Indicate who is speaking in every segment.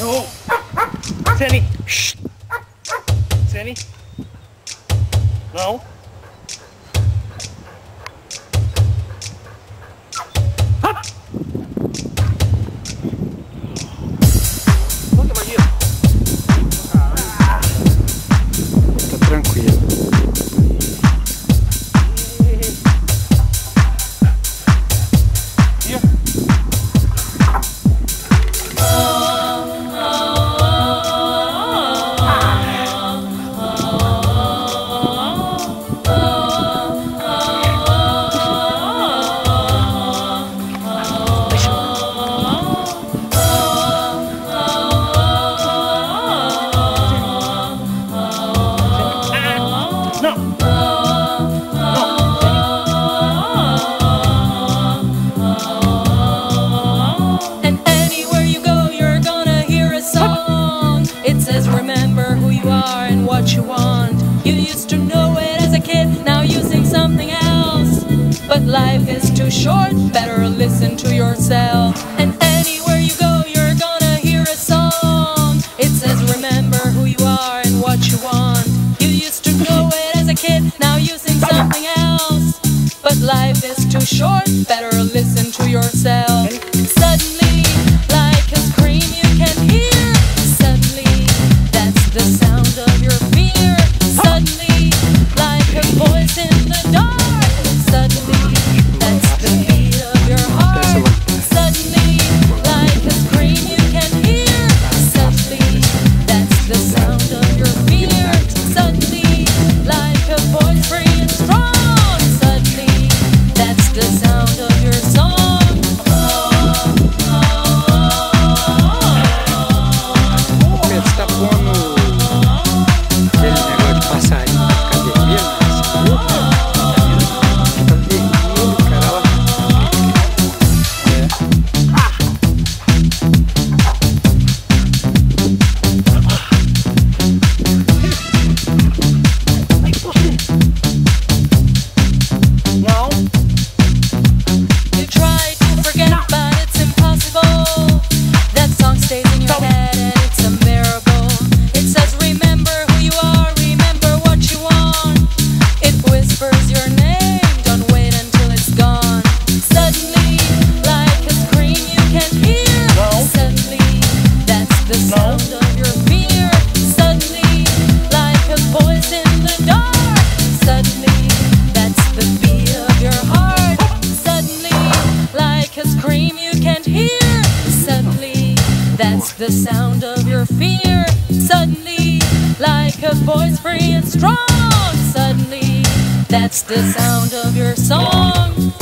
Speaker 1: No! Sandy! Shh! Sandy? No?
Speaker 2: life is too short, better listen to yourself. And anywhere you go, you're gonna hear a song. It says, remember who you are and what you want. You used to know it as a kid, now you sing something else. But life is too short, better listen to yourself. Suddenly That's the sound of your fear. Suddenly, like a voice free and strong. Suddenly, that's the sound of your song.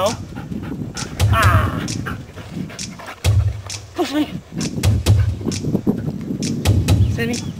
Speaker 1: know?
Speaker 3: Ah!
Speaker 1: Push me! Send me.